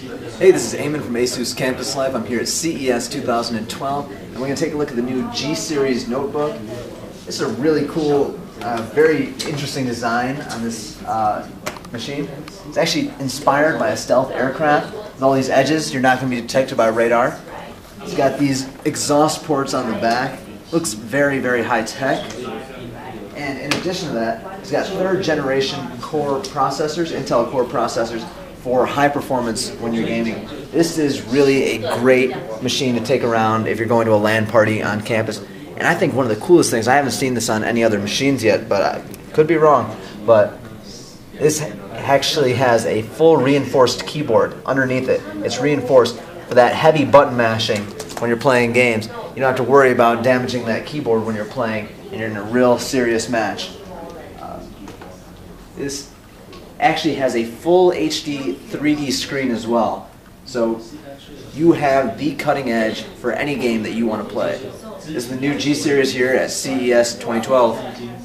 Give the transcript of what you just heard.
Hey, this is Aiman from ASUS Campus Life. I'm here at CES 2012, and we're going to take a look at the new G Series notebook. This is a really cool, uh, very interesting design on this uh, machine. It's actually inspired by a stealth aircraft with all these edges. You're not going to be detected by radar. It's got these exhaust ports on the back. Looks very, very high tech. And in addition to that, it's got third generation core processors, Intel core processors, for high performance when you're gaming. This is really a great machine to take around if you're going to a LAN party on campus. And I think one of the coolest things, I haven't seen this on any other machines yet, but I could be wrong, but this actually has a full reinforced keyboard underneath it. It's reinforced for that heavy button mashing when you're playing games. You don't have to worry about damaging that keyboard when you're playing and you're in a real serious match. Uh, this actually has a full HD 3D screen as well. So you have the cutting edge for any game that you want to play. This is the new G Series here at CES 2012.